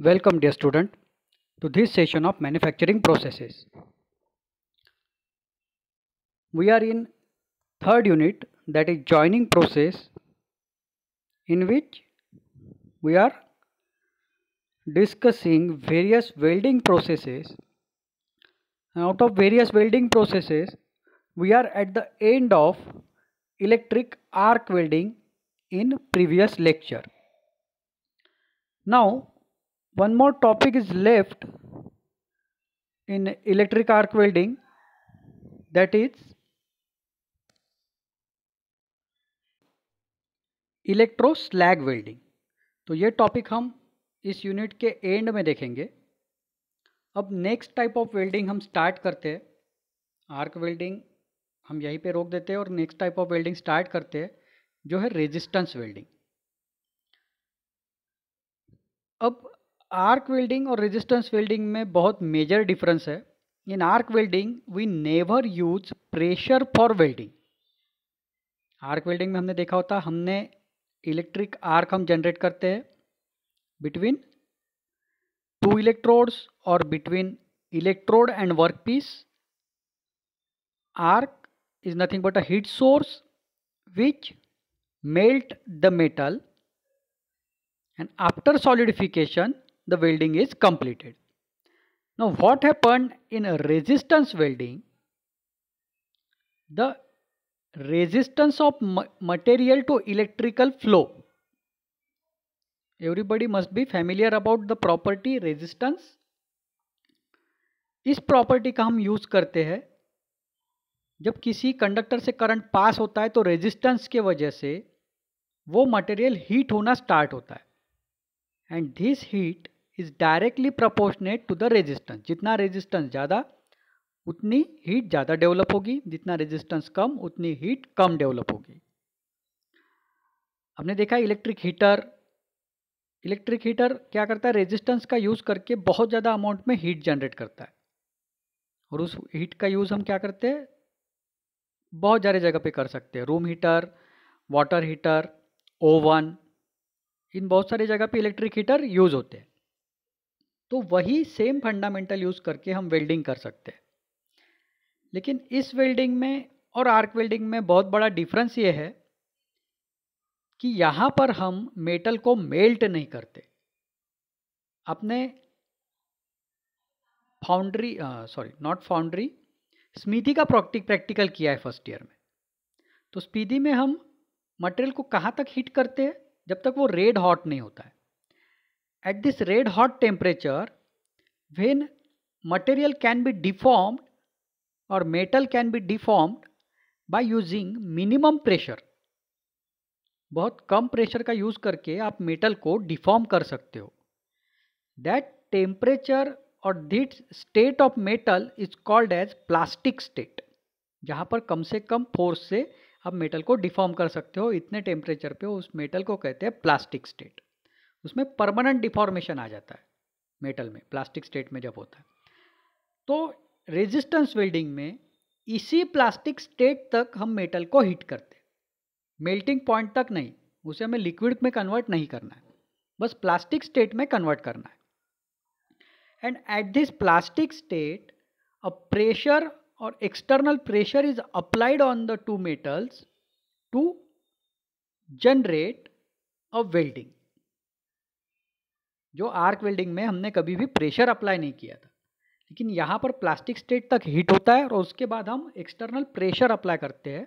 Welcome dear student to this session of manufacturing processes. We are in third unit that is joining process in which we are discussing various welding processes. Out of various welding processes we are at the end of electric arc welding in previous lecture. Now one more topic is left in electric arc welding. That is electro slag welding तो ये topic हम इस unit के and में देखेंगे। अब next type of welding हम start करते हैं। आर्क वेल्डिंग हम यहीं पे रोक देते हैं और next type of welding start करते हैं, जो है रेजिस्टेंस वेल्डिंग अब आर्क वेल्डिंग और रेजिस्टेंस वेल्डिंग में बहुत मेजर डिफरेंस है। In arc welding we never use pressure for welding arc welding में हमने देखा होता, हमने इलेक्ट्रिक आर्क हम जनरेट करते हैं बिटवीन टू इलेक्ट्रोड्स और between electrode and work piece arc is nothing but a heat source which melt the metal and after solidification the welding is completed. Now what happened in a resistance welding? The resistance of material to electrical flow. Everybody must be familiar about the property resistance. इस property का हम use करते हैं जब किसी conductor से current pass होता है तो रेजिस्टेंस के वजह से वो मटेरियल हीट होना स्टार्ट होता है and this heat is directly proportionate to the resistance जितना रेजिस्टेंस ज़्यादा, उतनी हीट ज़्यादा डेवलप होगी। जितना रेजिस्टेंस कम, उतनी हीट कम डेवलप होगी। हमने देखा इलेक्ट्रिक हीटर इलेक्ट्रिक हीटर क्या करता है? रेजिस्टेंस का यूज़ करके बहुत ज़्यादा अमाउंट में हीट जनरेट करता है। और उस हीट का यूज़ हम क्या करते हैं? बहुत ज़्यादा जगह पे कर सकते हैं। Room heater water heater oven इन बहुत सारी जगह पे इलेक्ट्रिक हीटर यूज़ होते हैं। तो वही सेम फंडामेंटल यूज़ करके हम वेल्डिंग कर सकते हैं। लेकिन इस वेल्डिंग में और आर्क वेल्डिंग में बहुत बड़ा डिफरेंस ये है कि यहाँ पर हम मेटल को मेल्ट नहीं करते। अपने foundry sorry not foundry smithy का प्रॉक्टिक प्रैक्टिकल किया है फ़र्स्ट ईयर में। तो स्पीदी में हम मटेरियल को कहाँ तक हीट करते हैं? जब तक वो रेड हॉट नहीं होता है। At this red hot temperature, when material can be deformed or metal can be deformed by using minimum pressure. बहुत कम प्रेशर का यूज़ करके आप मेटल को डिफॉर्म कर सकते हो। दैट टेम्परेचर और that state of metal is called as plastic state जहाँ पर कम से कम फोर्स से आप मेटल को डिफॉर्म कर सकते हो। इतने टेम्परेचर पे उस मेटल को कहते हैं प्लास्टिक स्टेट उसमें परमानेंट डिफॉर्मेशन आ जाता है मेटल में प्लास्टिक स्टेट में जब होता है। तो रेजिस्टेंस वेल्डिंग में इसी प्लास्टिक स्टेट तक हम मेटल को हीट करते मेल्टिंग पॉइंट तक नहीं, उसे हमें लिक्विड में कन्वर्ट नहीं करना है। बस प्लास्टिक स्टेट में कन्वर्ट करना है। And at this plastic state a pressure और external pressure is applied on the two metals to generate a welding जो आर्क वेल्डिंग में हमने कभी भी प्रेशर अप्लाई नहीं किया था। लेकिन यहाँ पर प्लास्टिक स्टेट तक हीट होता है और उसके बाद हम एक्सटर्नल प्रेशर अप्लाई करते हैं।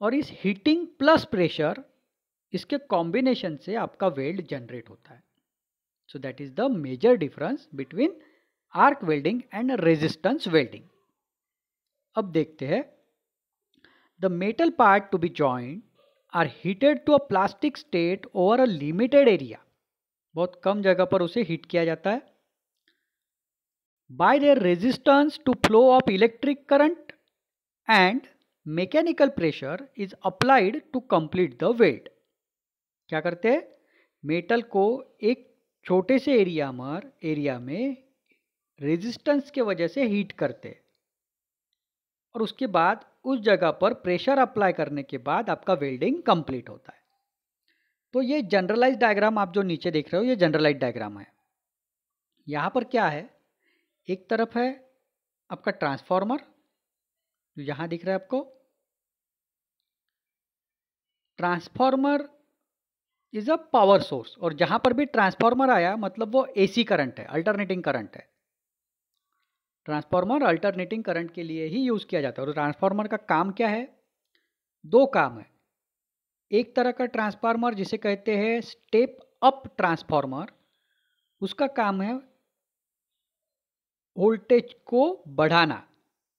और इस हीटिंग प्लस प्रेशर, इसके कॉम्बिनेशन से आपका वेल्ड जनरेट होता है। So that is the major difference between arc welding and resistance welding अब देखते हैं the metal part to be joint are heated to a plastic state over a limited area बहुत कम जगह पर उसे हीट किया जाता है। By their resistance to flow of electric current and mechanical pressure is applied to complete the weld क्या करते हैं? मेटल को एक छोटे से एरिया में एरिया में रेजिस्टेंस के वजह से हीट करते और उसके बाद उस जगह पर प्रेशर अप्लाई करने के बाद आपका वेल्डिंग कंप्लीट होता है। तो ये जनरलाइज डायग्राम आप जो नीचे देख रहे हो, ये जनरलाइज डायग्राम है। यहाँ पर क्या है? एक तरफ़ है आपका ट्रांसफॉर्मर जो यहाँ दिख रहा है आपको। Transformer is a power source और जहाँ पर भी ट्रांसफॉर्मर आया मतलब वो एसी करंट है अल्टरनेटिंग करंट है। ट्रांसफॉर्मर अल्टरनेटिंग करंट के लिए ही यूज़ किया जाता है और ट्रांसफॉर्मर का काम क्या है? दो काम है। एक तरह का ट्रांसफार्मर जिसे कहते हैं स्टेप अप ट्रांसफॉर्मर उसका काम है वोल्टेज को बढ़ाना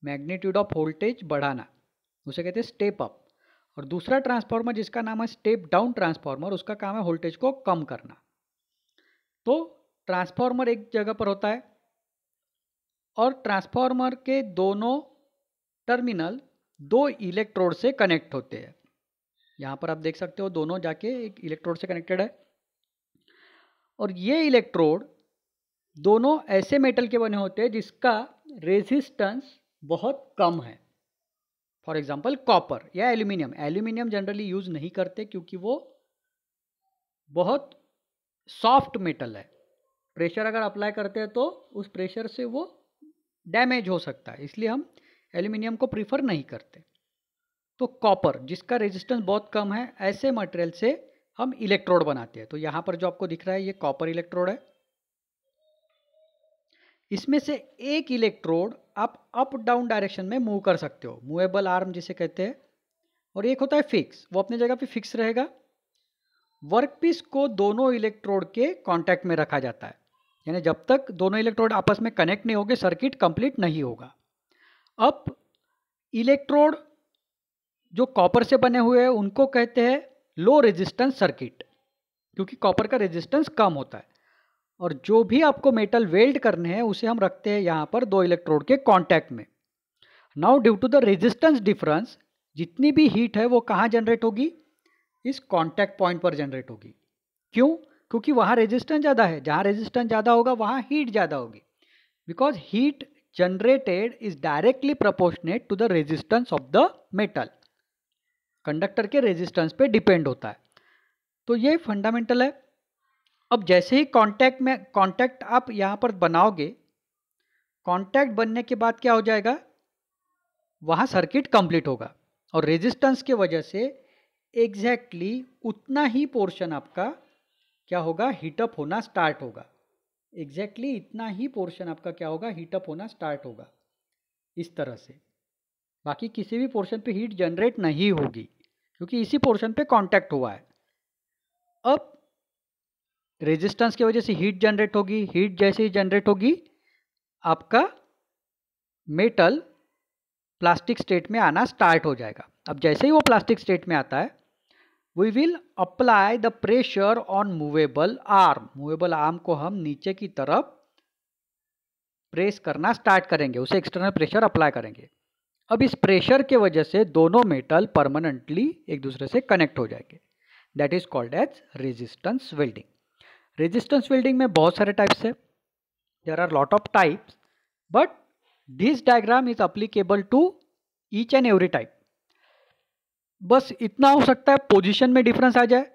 मैग्नीट्यूड ऑफ़ वोल्टेज बढ़ाना, उसे कहते हैं स्टेप अप और दूसरा ट्रांसफार्मर जिसका नाम है स्टेप डाउन ट्रांसफार्मर उसका काम है वोल्टेज को कम करना। तो ट्रांसफार्मर एक जगह पर होता है और ट्रांसफार्मर के दोनों टर्मिनल दो इलेक्ट्रोड से कनेक्ट होते हैं। यहाँ पर आप देख सकते हो दोनों जाके एक इलेक्ट्रोड से कनेक्टेड है। और ये इलेक्ट्रोड दोनों ऐसे मेटल के बने होते हैं जिसका रेजिस्टेंस बहुत कम है। फॉर एग्ज़ाम्पल कॉपर या एल्यूमिनियम एल्यूमिनियम जनरली यूज़ नहीं करते क्योंकि वो बहुत सॉफ्ट मेटल है। प्रेशर अगर अप्लाई करते हैं तो उस प्रेशर से वो डैमेज हो सकता है। इसलिए हम एल्यूमिनियम को प्रीफर नहीं करते। तो कॉपर, जिसका रेजिस्टेंस बहुत कम है, ऐसे मटेरियल से हम इलेक्ट्रोड बनाते हैं। तो यहाँ पर जो आपको दिख रहा है, ये कॉपर इलेक्ट्रोड है। इसमें से एक इलेक्ट्रोड आप अप डाउन डायरेक्शन में मूव कर सकते हो। मूवेबल आर्म जिसे कहते हैं। और एक होता है फिक्स वो अपने जगह पे फिक्स रहेगा। वर्कपीस को दोनों इलेक्ट्रोड के कांटेक्ट में रखा जाता है। यानी जब तक दोनों इलेक्ट्रोड आपस में कनेक्ट नहीं होंगे सर्किट कंप्लीट नहीं होगा। अब इलेक्ट्रोड जो कॉपर से बने हुए हैं, उनको कहते हैं लो रेजिस्टेंस सर्किट क्योंकि कॉपर का रेजिस्टेंस कम होता है। और जो भी आपको मेटल वेल्ड करने हैं, उसे हम रखते हैं यहाँ पर दो इलेक्ट्रोड के कॉन्टैक्ट में। Now due to the resistance difference जितनी भी हीट है, वो कहाँ जनरेट होगी? इस कॉन्टैक्ट पॉइंट पर जनरेट होगी। क्यों? क्योंकि वहाँ रेजिस्टेंस ज़्यादा है। जहाँ रेजिस्टेंस ज़्यादा होगा, वहाँ हीट ज़्यादा होगी। Because heat generated is directly proportionate to the resistance of the metal conductor के रेजिस्टेंस पे डिपेंड होता है। तो ये फंडामेंटल है। अब जैसे ही कांटेक्ट में कांटेक्ट आप यहाँ पर बनाओगे कांटेक्ट बनने के बाद क्या हो जाएगा? वहाँ सर्किट कंप्लीट होगा। और रेजिस्टेंस के वजह से एग्जैक्टली exactly उतना ही पोर्शन आपका क्या होगा? हीटअप होना स्टार्ट होगा। एग्जैक्टली exactly इतना ही पोर्शन आपका क्या होगा? हीटअप होना स्टार्ट होगा। इस तरह से। बाकी किसी भी पोर्शन पे हीट जनरेट नहीं होगी। क्योंकि इसी पोर्शन पे कांटेक्ट हुआ है। अब रेजिस्टेंस की वजह से हीट जनरेट होगी, हीट जैसे ही जनरेट होगी, आपका मेटल प्लास्टिक स्टेट में आना स्टार्ट हो जाएगा। अब जैसे ही वो प्लास्टिक स्टेट में आता है we will apply the pressure on movable arm movable arm को हम नीचे की तरफ़ प्रेस करना स्टार्ट करेंगे, उसे एक्सटर्नल प्रेशर अप्लाई करेंगे। अब इस प्रेशर के वजह से दोनों मेटल परमानेंटली एक दूसरे से कनेक्ट हो जाएँगे। That is called as resistance welding resistance welding में बहुत सारे टाइप्स है। There are lot of types but this diagram is applicable to each and every type बस इतना हो सकता है पोजीशन में डिफरेंस आ जाए।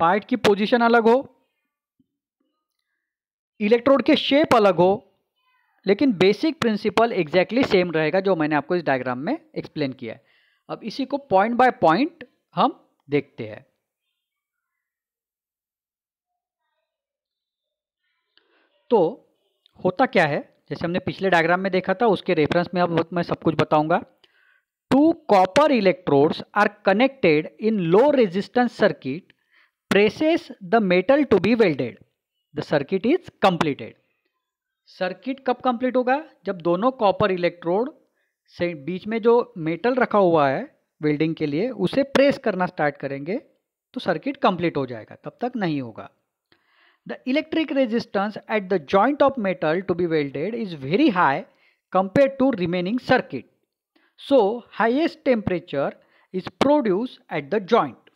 पार्ट की पोजीशन अलग हो। इलेक्ट्रोड के शेप अलग हो। लेकिन बेसिक प्रिंसिपल एग्जैक्टली सेम रहेगा जो मैंने आपको इस डायग्राम में एक्सप्लेन किया है। अब इसी को पॉइंट बाय पॉइंट हम देखते हैं। तो होता क्या है? जैसे हमने पिछले डायग्राम में देखा था, उसके रेफरेंस में अब मैं सब कुछ बताऊँगा। Two copper electrodes are connected in low resistance circuit presses the metal to be welded the circuit is completed circuit कब कंप्लीट होगा? जब दोनों कॉपर इलेक्ट्रोड से बीच में जो मेटल रखा हुआ है वेल्डिंग के लिए, उसे प्रेस करना स्टार्ट करेंगे तो सर्किट कंप्लीट हो जाएगा। तब तक नहीं होगा। The electric resistance at the joint of metal to be welded is very high compare to remaining circuit so highest temperature is produce at the joint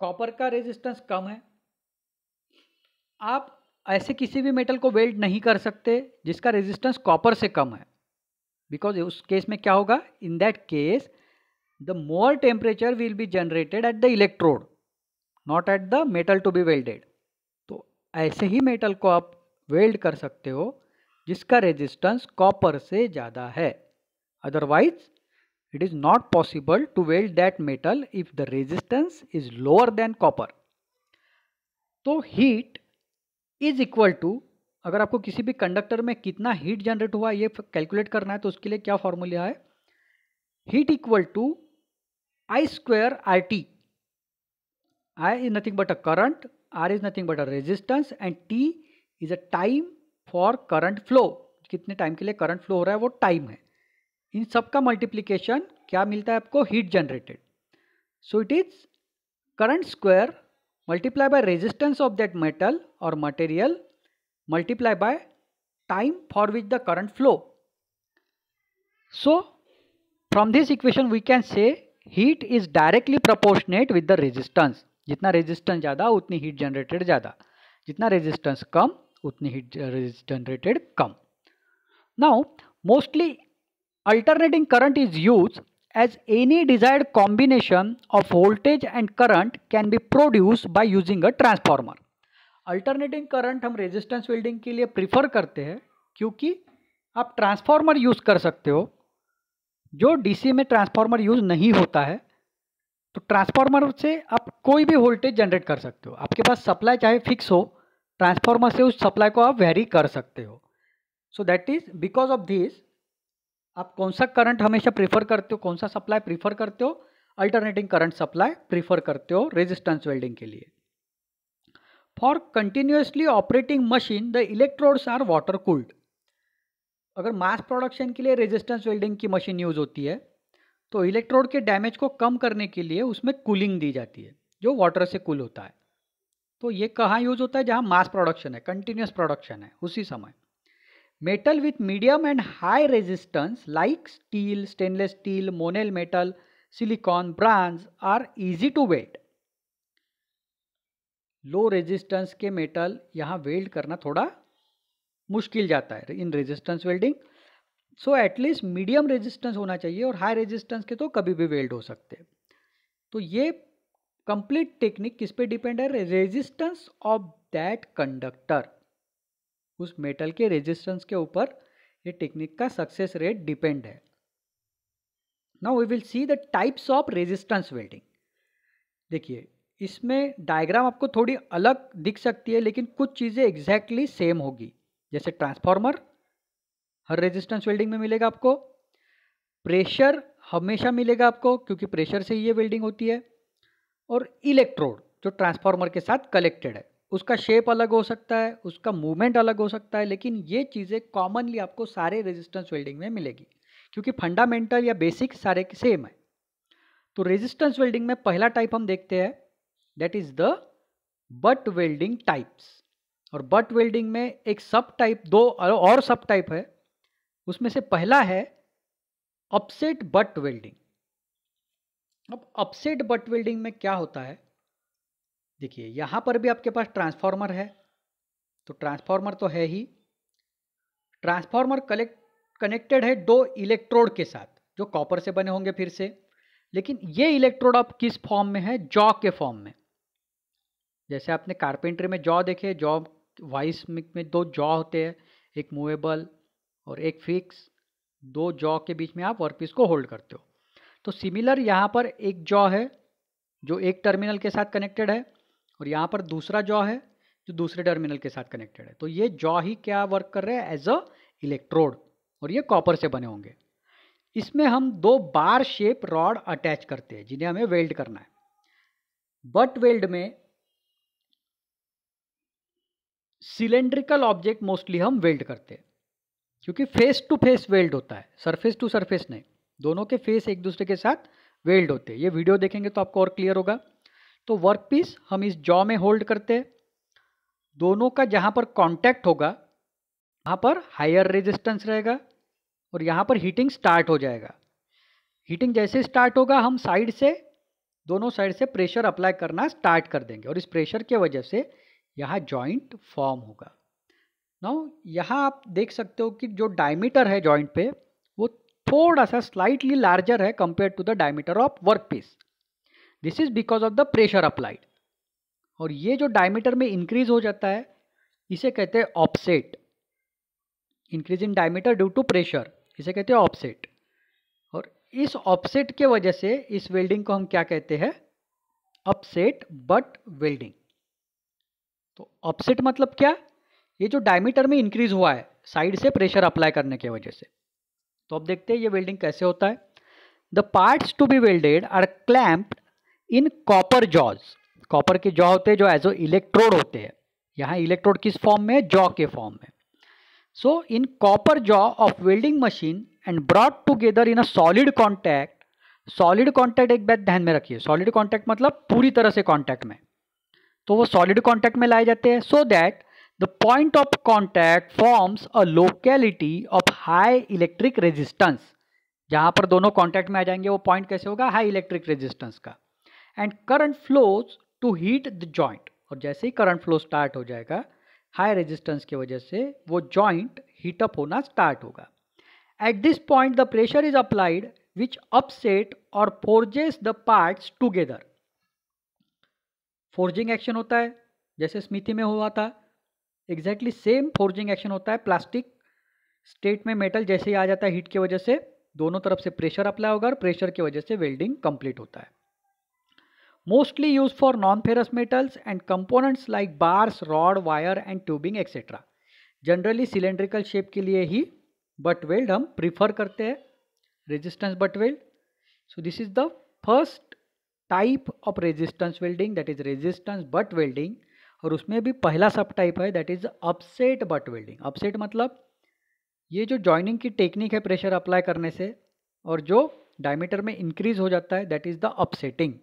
copper का रेजिस्टेंस कम है। आप ऐसे किसी भी मेटल को वेल्ड नहीं कर सकते, जिसका रेजिस्टेंस कॉपर से कम है। बिकॉज़ उस केस में क्या होगा? In that case the more temperature will be generated at the electrode not the metal to be welded तो ऐसे ही मेटल को आप वेल्ड कर सकते हो, जिसका रेजिस्टेंस कॉपर से ज़्यादा है। Otherwise it is not possible to weld that metal if the resistance is lower than copper तो हीट इज़ इक्वल टू, अगर आपको किसी भी कंडक्टर में कितना हीट जनरेट हुआ ये कैलकुलेट करना है तो उसके लिए क्या फॉर्मूला है? Heat equal to I square R T I is nothing but a current R is nothing but a resistance and T is a time for current flow कितने टाइम के लिए करंट फ्लो हो रहा है, वो time है। इन सब का मल्टीप्लीकेशन क्या मिलता है आपको? Heat generated so it is current square multiply by resistance of that metal और material multiply by time for which the current flow. So from this equation we can say heat is directly proportionate with the resistance. जितना resistance ज़्यादा उतनी heat generated ज़्यादा जितना resistance कम उतनी heat generated come now mostly alternating current is used as any desired combination of voltage and current can be produced by using a transformer. Alternating current हम resistance welding के लिए prefer करते हैं, क्योंकि आप ट्रांसफार्मर यूज़ कर सकते हो। जो डीसी में ट्रांसफार्मर यूज़ नहीं होता है तो ट्रांसफार्मर से आप कोई भी वोल्टेज जनरेट कर सकते हो। आपके पास सप्लाई चाहे फिक्स हो ट्रांसफार्मर से उस सप्लाई को आप वेरी कर सकते हो। So that is because of this आप कौन सा करंट हमेशा प्रीफर करते हो? कौन सा सप्लाई प्रीफर करते हो? अल्टरनेटिंग करंट सप्लाई प्रीफर करते हो रेजिस्टेंस वेल्डिंग के लिए। For continuously operating machine the electrodes are water cooled अगर मास प्रोडक्शन के लिए रेजिस्टेंस वेल्डिंग की मशीन यूज़ होती है तो इलेक्ट्रोड के डैमेज को कम करने के लिए उसमें कूलिंग दी जाती है, जो वाटर से कूल होता है। तो ये कहाँ यूज़ होता है? जहाँ मास प्रोडक्शन है कंटिन्यूस प्रोडक्शन है, उसी समय। Metal with medium and high resistance like steel stainless steel monel metal silicon bronze are easy to weld low resistance के मेटल यहाँ वेल्ड करना थोड़ा मुश्किल जाता है in resistance welding so at least medium resistance होना चाहिए और हाई रेजिस्टेंस के तो कभी भी वेल्ड हो सकते हैं। तो ये कंप्लीट टेक्निक किस पे डिपेंड है? रेजिस्टेंस ऑफ़ दैट कंडक्टर उस मेटल के रेजिस्टेंस के ऊपर ये टेक्निक का सक्सेस रेट डिपेंड है। Now we will see the types of resistance welding देखिए, इसमें डायग्राम आपको थोड़ी अलग दिख सकती है, लेकिन कुछ चीज़ें एग्जैक्टली सेम होगी। जैसे ट्रांसफॉर्मर हर रेजिस्टेंस वेल्डिंग में मिलेगा आपको। प्रेशर हमेशा मिलेगा आपको, क्योंकि प्रेशर से ही ये वेल्डिंग होती है। और इलेक्ट्रोड जो ट्रांसफार्मर के साथ कलेक्टेड है। उसका शेप अलग हो सकता है, उसका मूवमेंट अलग हो सकता है, लेकिन ये चीज़ें कॉमनली आपको सारे रेजिस्टेंस वेल्डिंग में मिलेगी, क्योंकि फंडामेंटल या बेसिक सारे सेम है। तो रेजिस्टेंस वेल्डिंग में पहला टाइप हम देखते हैं that is the butt welding types और बट वेल्डिंग में एक सब टाइप दो और सब टाइप है, उसमें से पहला है अपसेट बट वेल्डिंग अब अपसेट बट वेल्डिंग में क्या होता है? देखिए, यहाँ पर भी आपके पास ट्रांसफार्मर है तो ट्रांसफॉर्मर तो है ही। ट्रांसफार्मर कलेक्ट कनेक्टेड है दो इलेक्ट्रोड के साथ, जो कॉपर से बने होंगे फिर से, लेकिन ये इलेक्ट्रोड अब किस फॉर्म में है? जॉ के फॉर्म में। जैसे आपने कारपेंट्री में जॉ देखे, जॉ वाइस में दो जॉ होते हैं, एक मूवेबल और एक फिक्स, दो जॉ के बीच में आप वर्कपीस को होल्ड करते हो। तो सिमिलर यहाँ पर एक जॉ है, जो एक टर्मिनल के साथ कनेक्टेड है और यहाँ पर दूसरा जॉ है, जो दूसरे टर्मिनल के साथ कनेक्टेड है। तो ये जॉ ही क्या वर्क कर रहे हैं? एज अ इलेक्ट्रोड और ये कॉपर से बने होंगे। इसमें हम दो बार शेप रॉड अटैच करते हैं, जिन्हें हमें वेल्ड करना है। बट वेल्ड में सिलेंड्रिकल ऑब्जेक्ट मोस्टली हम वेल्ड करते हैं। क्योंकि फेस टू फेस वेल्ड होता है। सरफेस टू सरफेस नहीं। दोनों के फेस एक दूसरे के साथ वेल्ड होते हैं। ये वीडियो देखेंगे तो आपको और क्लियर होगा। तो वर्क पीस हम इस जॉ में होल्ड करते हैं। दोनों का जहाँ पर कॉन्टैक्ट होगा, वहाँ पर हायर रेजिस्टेंस रहेगा और यहाँ पर हीटिंग स्टार्ट हो जाएगा। हीटिंग जैसे स्टार्ट होगा, हम साइड से, दोनों साइड से प्रेशर अप्लाई करना स्टार्ट कर देंगे और इस प्रेशर के वजह से यहाँ जॉइंट फॉर्म होगा। नाउ यहाँ आप देख सकते हो कि जो डायमीटर है जॉइंट पे, वो थोड़ा सा स्लाइटली लार्जर है compare to the diameter of work piece this is because of the pressure applied और ये जो डायमीटर में इंक्रीज हो जाता है, इसे कहते हैं upset increase in diameter due to pressure इसे कहते हैं ऑपसेट और इस ऑपसेट के वजह से इस वेल्डिंग को हम क्या कहते हैं? अपसेट बट वेल्डिंग तो अपसेट मतलब क्या? ये जो डायमीटर में इंक्रीज हुआ है साइड से प्रेशर अप्लाई करने की वजह से. तो अब देखते हैं ये वेल्डिंग कैसे होता है. The parts to be welded are clamped in copper jaws copper के जॉ होते हैं जो एज ओ इलेक्ट्रोड होते हैं। यहाँ इलेक्ट्रोड किस फॉर्म में जॉ के फॉर्म में। So in copper jaw of welding machine and brought together in a solid contact solid contact एक बात ध्यान में रखिए। सॉलिड कॉन्टैक्ट मतलब पूरी तरह से कॉन्टैक्ट में। तो वो सॉलिड कॉन्टैक्ट में लाए जाते हैं। So that the point of contact forms a locality of high electric resistance जहाँ पर दोनों कॉन्टैक्ट में आ जाएँगे, वो पॉइंट कैसे होगा? हाई इलेक्ट्रिक रेजिस्टेंस का। And current flows to heat the joint और जैसे ही करंट फ्लो स्टार्ट हो जाएगा हाई रेजिस्टेंस की वजह से वो जॉइंट हीटअप होना स्टार्ट होगा। At this point the pressure is applied which upset और forges the parts together forging action होता है, जैसे स्मिथी में हुआ था। एग्जैक्टली सेम फोर्जिंग एक्शन होता है प्लास्टिक स्टेट में मेटल जैसे ही आ जाता है हीट की वजह से, दोनों तरफ़ से प्रेशर अप्लाई होगा और प्रेशर की वजह से वेल्डिंग कंप्लीट होता है। Use for non ferrous metals and components like bars rod wire and tubing etcetera generally cylindrical shape के लिए ही बट वेल्ड हम प्रिफर करते हैं resistance butt weld so this is the first type of resistance welding that is resistance butt welding और उसमें भी पहला सब टाइप है that is upset butt welding upset मतलब ये जो जॉइनिंग की टेक्निक है प्रेशर अप्लाई करने से, और जो डायमीटर में इंक्रीज हो जाता है दैट इज़ द अपसेटिंग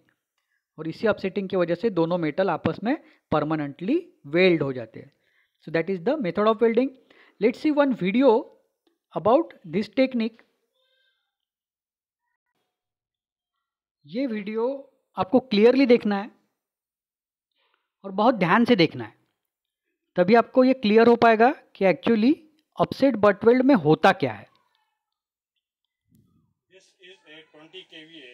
और इसी अपसेटिंग की वजह से दोनों मेटल आपस में परमानेंटली वेल्ड हो जाते हैं। So that is the method of welding let's see one video about this technique ये वीडियो आपको क्लियरली देखना है और बहुत ध्यान से देखना है। तभी आपको ये क्लियर हो पाएगा कि एक्चुअली अपसेट बट वेल्ड में होता क्या है। This is a 20 kVA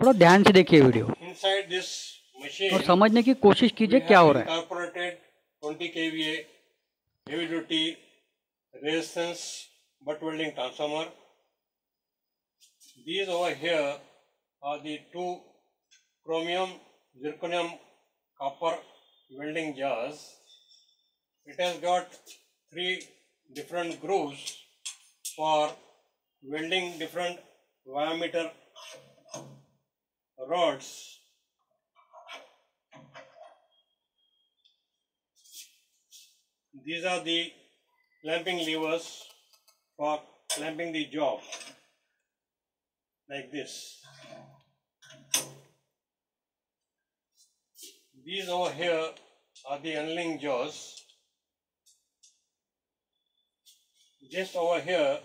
थोड़ा ध्यान से देखिए वीडियो Inside this machine, और समझने की कोशिश कीजिए क्या हो रहा है incorporated 20 kVA heavy duty resistance butt welding transformer. These over here are the two chromium, zirconium, copper welding jars. It has got three different grooves for welding different diameter rods These are the clamping levers for clamping the job like this. These over here are the unling jaws. Just over here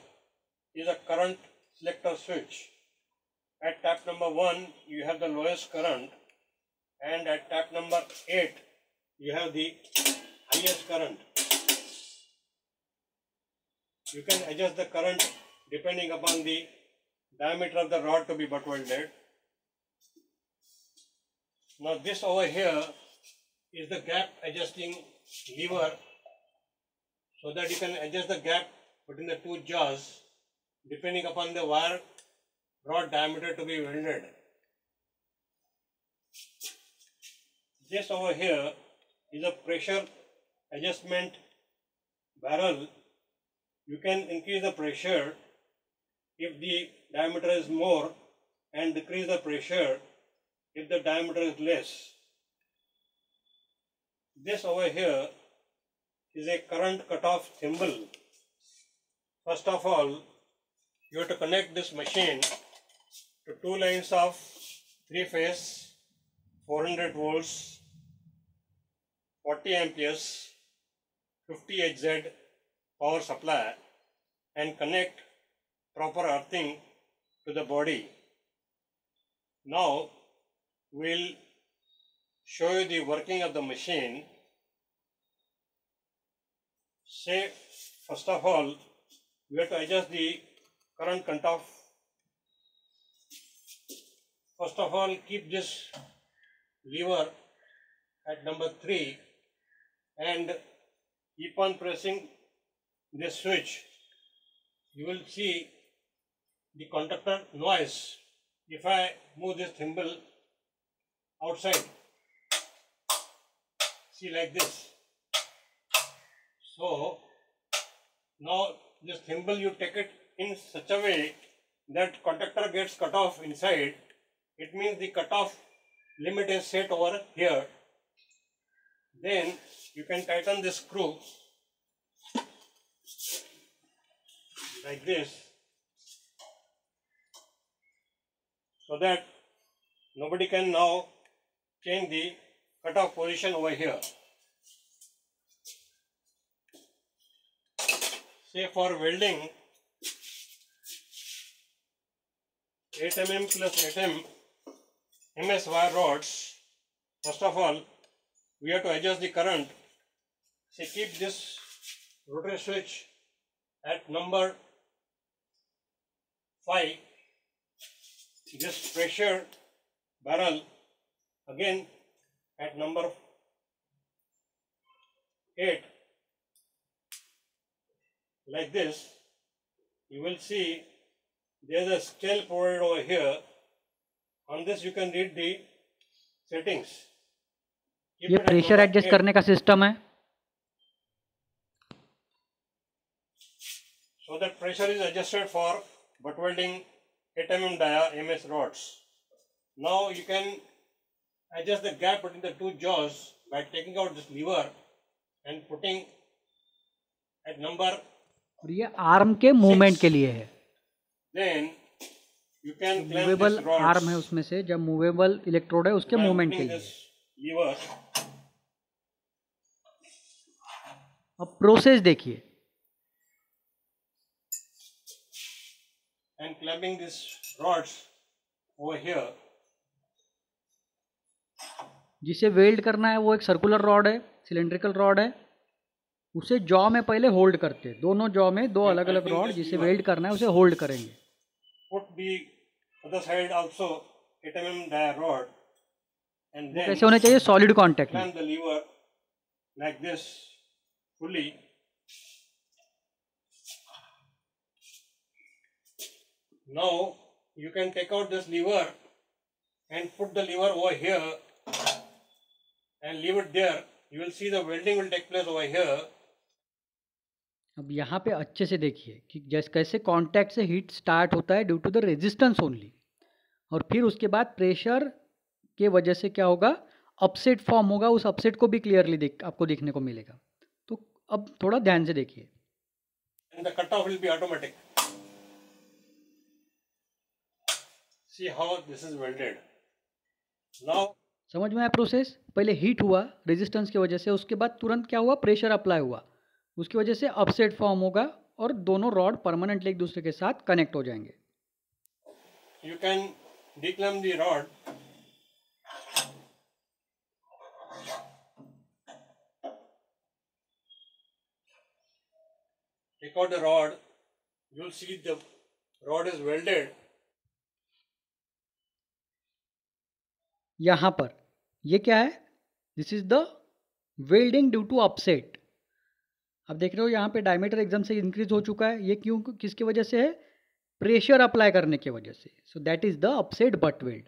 is a current selector switch. At tap number 1 you have the lowest current and at tap number 8 you have the highest current. You can adjust the current depending upon the diameter of the rod to be butt welded. Now this over here is the gap adjusting lever so that you can adjust the gap between the two jaws depending upon the wire rod diameter to be welded. Just over here is a pressure adjustment barrel. You can increase the pressure if the diameter is more and decrease the pressure if the diameter is less. This over here is a current cutoff thimble. First of all, you have to connect this machine to two lines of three phase 400 volts, 40 amperes, 50 HZ power supply and connect proper earthing to the body. Now we'll show you the working of the machine. Say first of all we have to adjust the current cutoff. First of all keep this lever at number 3 and keep on pressing this switch. You will see the conductor noise if I move this thimble outside. See like this. So now this thimble you take it in such a way that conductor gets cut off inside it means the cutoff limit is set over here then you can tighten this screw like this so that nobody can now change the cutoff position over here. Say for welding 8 mm plus 8 mm MS wire rods, first of all we have to adjust the current. Say keep this rotary switch at number 5 this pressure barrel again at number 8 like this you will see there is a scale provided over here on this you can read the settings ये pressure adjust करने का system है So that pressure is adjusted for butt welding 8 mm dia MS rods. Now you can adjust the gap between the two jaws by taking out this lever and putting at number और ये arm के movement के लिए है clamp movable arm है उसमें से जब मूवेबल इलेक्ट्रोड है उसके मूवमेंट के लिए। अब प्रोसेस देखिए। And clamping these rods over here. जिसे वेल्ड करना है वो एक सर्कुलर रॉड है सिलेंड्रिकल रॉड है। उसे जॉ में पहले होल्ड करते हैं। दोनों जॉ में दो अलग अलग रॉड जिसे वेल्ड करना है उसे होल्ड करेंगे। other side also 8 mm dia rod and वो then कैसे होने चाहिए सॉलिड कांटेक्ट में clamp the lever like this fully now you can take out this lever and put the lever over here and leave it there you will see the welding will take place over here अब यहाँ पे अच्छे से देखिए कि जैसे कैसे contact से हीट स्टार्ट होता है due to the resistance only और फिर उसके बाद प्रेशर के वजह से क्या होगा? अपसेट फॉर्म होगा उस अपसेट को भी क्लियरली देख आपको देखने को मिलेगा। तो अब थोड़ा ध्यान से देखिए। And the cutoff will be. See how this is welded. Now समझ में आया प्रोसेस पहले हीट हुआ रेजिस्टेंस की वजह से उसके बाद तुरंत क्या हुआ? प्रेशर अप्लाई हुआ। उसकी वजह से अपसेट फॉर्म होगा और दोनों रॉड परमानेंटली एक दूसरे के साथ कनेक्ट हो जाएँगे you can declamp the rod. Take out the rod. You'll see the rod is welded. यहाँ पर ये क्या है this is the welding due to upset अब देख रहे हो, यहाँ पे डायमीटर एकदम से इंक्रीज हो चुका है। ये क्यों? किसकी वजह से है? प्रेशर अप्लाई करने की वजह से। So that is the upset butt weld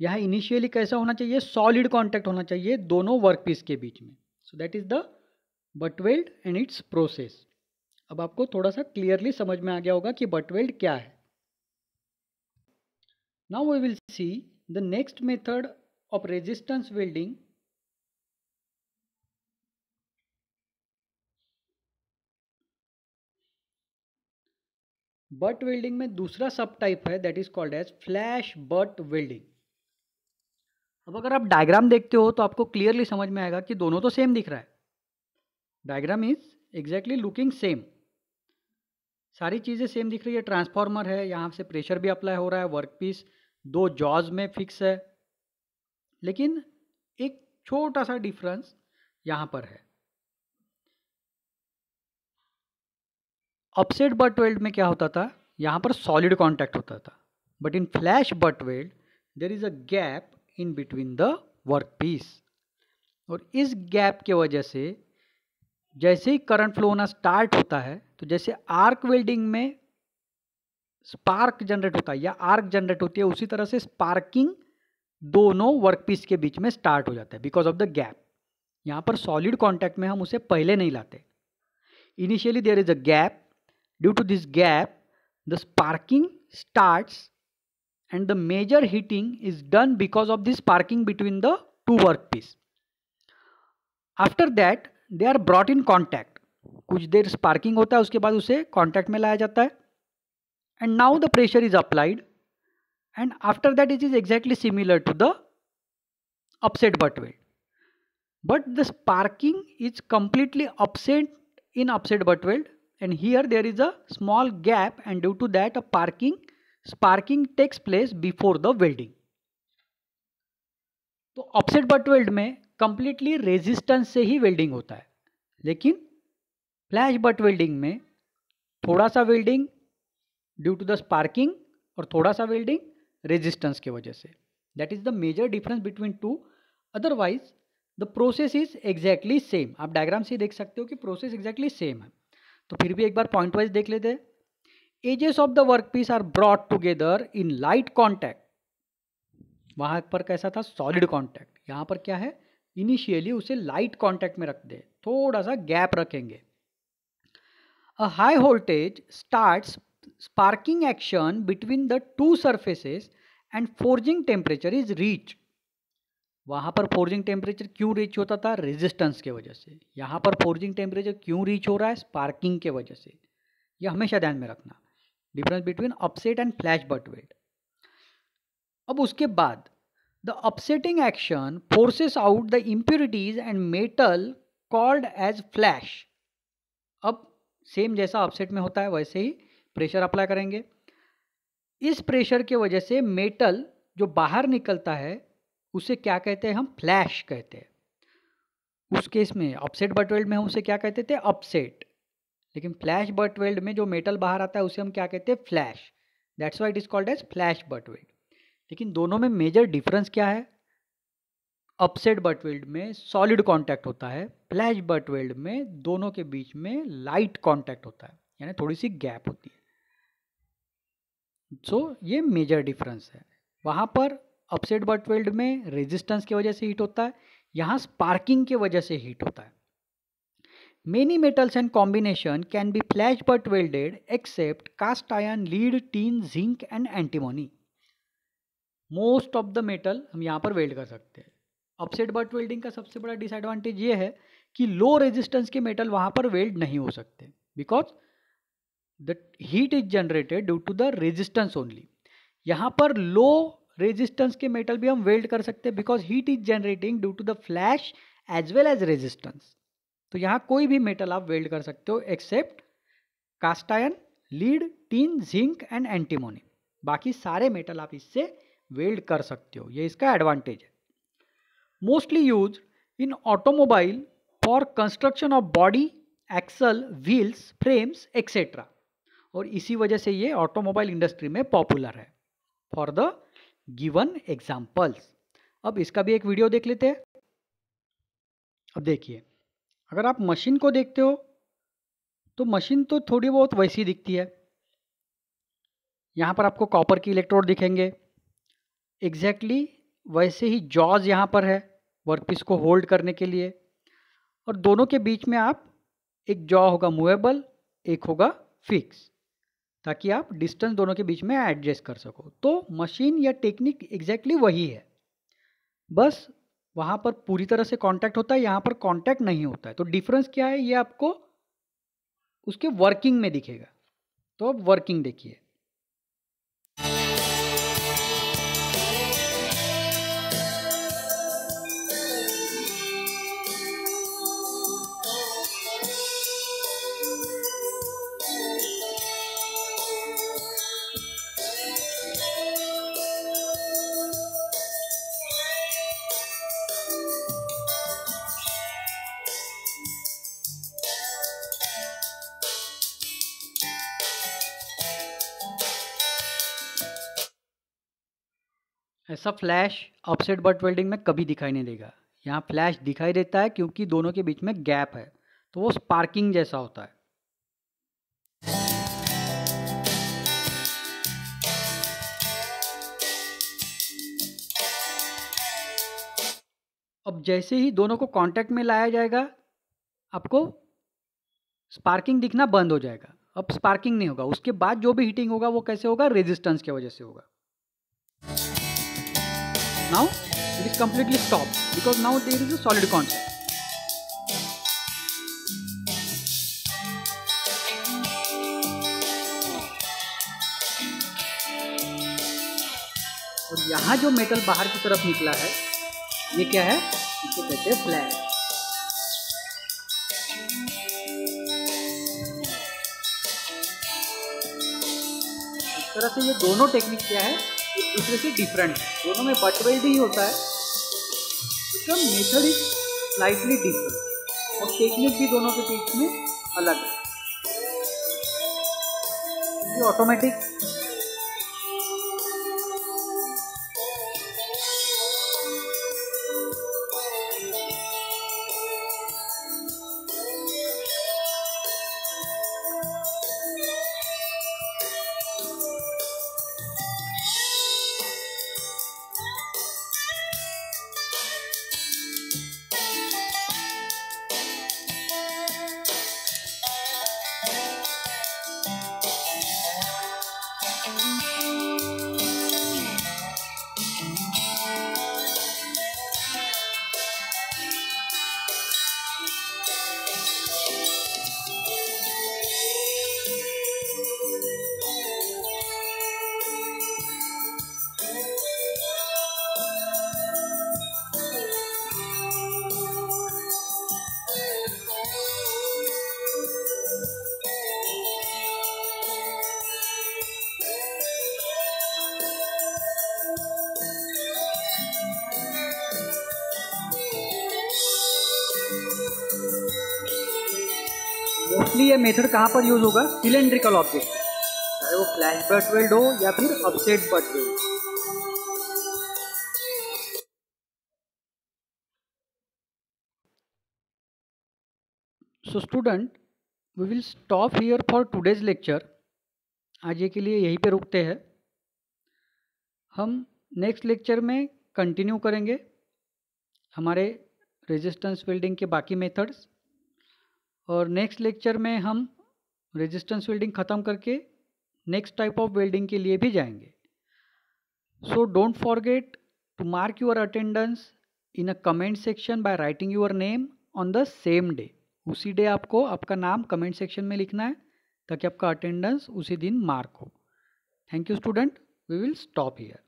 यहाँ इनिशियली कैसा होना चाहिए? सॉलिड कॉन्टैक्ट होना चाहिए दोनों वर्क पीस के बीच में। So that is the butt weld and its process अब आपको थोड़ा सा क्लियरली समझ में आ गया होगा कि बट वेल्ड क्या है। Now we will see the next method of resistance welding butt welding में दूसरा सब टाइप है that is called as flash butt welding अब अगर आप डायग्राम देखते हो तो आपको क्लियरली समझ में आएगा कि दोनों तो सेम दिख रहा है। Diagram is exactly looking same सारी चीज़ें सेम दिख रही है ट्रांसफार्मर है, यहाँ से प्रेशर भी अप्लाई हो रहा है वर्क पीस दो जॉज में फिक्स है। लेकिन एक छोटा सा डिफरेंस यहाँ पर है। अपसेट बट वेल्ड में क्या होता था? यहाँ पर सॉलिड कॉन्टैक्ट होता था। But in flash butt weld there is a gap in between the work piece और इस गैप के वजह से, जैसे ही करंट फ्लो होना स्टार्ट होता है तो जैसे आर्क वेल्डिंग में स्पार्क जनरेट होता है या आर्क जनरेट होती है, उसी तरह से स्पार्किंग दोनों वर्क पीस के बीच में स्टार्ट हो जाता है बिकॉज़ ऑफ़ द गैप यहाँ पर सॉलिड कॉन्टैक्ट में हम उसे पहले नहीं लाते। Initially there is a gap due to this gap the sparking starts and the major heating is done because of this sparking between the two workpiece. After that they are brought in contact. कुछ देर sparking होता है उसके बाद उसे contact में लाया जाता है and now the pressure is applied and after that it is exactly similar to the upset butt weld. But the sparking is completely upset in upset butt weld and here there is a small gap and due to that a parking sparking takes place before the welding तो upset butt weld में completely resistance से ही welding होता है। लेकिन flash butt welding में थोड़ा सा welding due to the sparking और थोड़ा सा वेल्डिंग रेजिस्टेंस के वजह से। That is the major difference between two otherwise the process is exactly same आप डायग्राम से देख सकते हो कि प्रोसेस एग्जैक्टली सेम है। तो फिर भी एक बार पॉइंट वाइज देख लेते हैं। Edges of the work piece are brought together in light contact वहाँ पर कैसा था? सॉलिड कॉन्टैक्ट यहाँ पर क्या है? इनिशियली उसे लाइट कॉन्टैक्ट में रख दे थोड़ा सा गैप रखेंगे। A high voltage start sparking action between the two surfaces and forging temperature is reach वहाँ पर फोर्जिंग टेम्परेचर क्यों रीच होता था? रेजिस्टेंस के वजह से। यहाँ पर फोर्जिंग टेम्परेचर क्यों रीच हो रहा है? स्पार्किंग के वजह से। यह हमेशा ध्यान में रखना। Difference between upset and flash butt weld अब उसके बाद the upsetting action forces out the impurities and metal called as flash अब सेम जैसा अपसेट में होता है, वैसे ही प्रेशर अप्लाई करेंगे। इस प्रेशर के वजह से मेटल जो बाहर निकलता है उसे क्या कहते हैं हम? फ्लैश कहते हैं। उस केस में अपसेट बटवेल्ड में हम उसे क्या कहते थे? अपसेट लेकिन फ्लैश बट वेल्ड में जो मेटल बाहर आता है उसे हम क्या कहते हैं? Flash that's why it is called as flash butt weld लेकिन दोनों में मेजर डिफरेंस क्या है? अपसेट बट वेल्ड में सॉलिड कॉन्टैक्ट होता है। फ्लैश बट वेल्ड में दोनों के बीच में लाइट कॉन्टैक्ट होता है। यानी थोड़ी सी गैप होती है। सो so, ये मेजर डिफरेंस है। वहाँ पर अपसेट बट वेल्ड में रेजिस्टेंस की वजह से हीट होता है यहाँ स्पार्किंग की वजह से हीट होता है। Many metals and combination can be flash butt welded except cast iron, lead, tin, zinc and antimony. Most of the metal हम यहाँ पर वेल्ड कर सकते हैं। अपसेट बट वेल्डिंग का सबसे बड़ा डिसएडवांटेज ये है कि लो रेजिस्टेंस के मेटल वहाँ पर वेल्ड नहीं हो सकते because the heat is generated due to the resistance only यहाँ पर लो रेजिस्टेंस के मेटल भी हम वेल्ड कर सकते हैं because heat is generating due to the flash as well as resistance तो यहाँ कोई भी मेटल आप वेल्ड कर सकते हो except cast iron lead tin zinc and antimony बाकी सारे मेटल आप इससे वेल्ड कर सकते हो। ये इसका एडवांटेज है। Mostly use in automobile for construction of body axle wheels frames etcetera और इसी वजह से ये ऑटोमोबाइल इंडस्ट्री में पॉपुलर है। फॉर द गिवन एग्जाम्पल्स अब इसका भी एक वीडियो देख लेते हैं। अब देखिए, अगर आप मशीन को देखते हो तो मशीन तो थोड़ी बहुत वैसी दिखती है। यहाँ पर आपको कॉपर की इलेक्ट्रोड दिखेंगे। एग्जैक्टली exactly वैसे ही जॉज यहाँ पर है वर्कपीस को होल्ड करने के लिए। और दोनों के बीच में आप एक जॉ होगा मूवेबल एक होगा फिक्स ताकि आप डिस्टेंस दोनों के बीच में एडजस्ट कर सको। तो मशीन या टेक्निक एग्जैक्टली exactly वही है। बस वहाँ पर पूरी तरह से कांटेक्ट होता है, यहाँ पर कांटेक्ट नहीं होता है। तो डिफरेंस क्या है? ये आपको उसके वर्किंग में दिखेगा। तो अब वर्किंग देखिए। ऐसा फ्लैश अपसेट बट वेल्डिंग में कभी दिखाई नहीं देगा। यहाँ फ्लैश दिखाई देता है क्योंकि दोनों के बीच में गैप है तो वो स्पार्किंग जैसा होता है। अब जैसे ही दोनों को कांटेक्ट में लाया जाएगा, आपको स्पार्किंग दिखना बंद हो जाएगा। अब स्पार्किंग नहीं होगा, उसके बाद जो भी हीटिंग होगा, वो कैसे होगा? रेजिस्टेंस की वजह से होगा। Now it is completely stop because now there is a solid concept और यहाँ जो मेटल बाहर की तरफ़ निकला है, ये क्या है? इसे कहते हैं फ्लैश इस तरह से ये दोनों टेक्निक क्या है? दूसरे से डिफरेंट है दोनों में बट वेल्ड ही होता है। उसका मेथड इज़ स्लाइटली डिफरेंट और टेक्निक भी दोनों के बीच में अलग है। ये ऑटोमेटिक मोस्टली ये मेथड कहाँ पर यूज़ होगा? सिलेंड्रिकल ऑब्जेक्ट चाहे वो फ्लैश बट वेल्ड हो या फिर upset butt weld so student we will stop here for today's lecture आज ये के लिए यहीं पे रुकते हैं। हम नेक्स्ट लेक्चर में कंटिन्यू करेंगे। हमारे रेजिस्टेंस वेल्डिंग के बाकी मेथड्स और नेक्स्ट लेक्चर में हम रेजिस्टेंस वेल्डिंग ख़त्म करके नेक्स्ट टाइप ऑफ़ वेल्डिंग के लिए भी जाएँगे। So don't forget to mark your attendance in a comment section by writing your name on the same day उसी डे आपको आपका नाम कमेंट सेक्शन में लिखना है, ताकि आपका अटेंडेंस उसी दिन मार्क हो। Thank you student we will stop here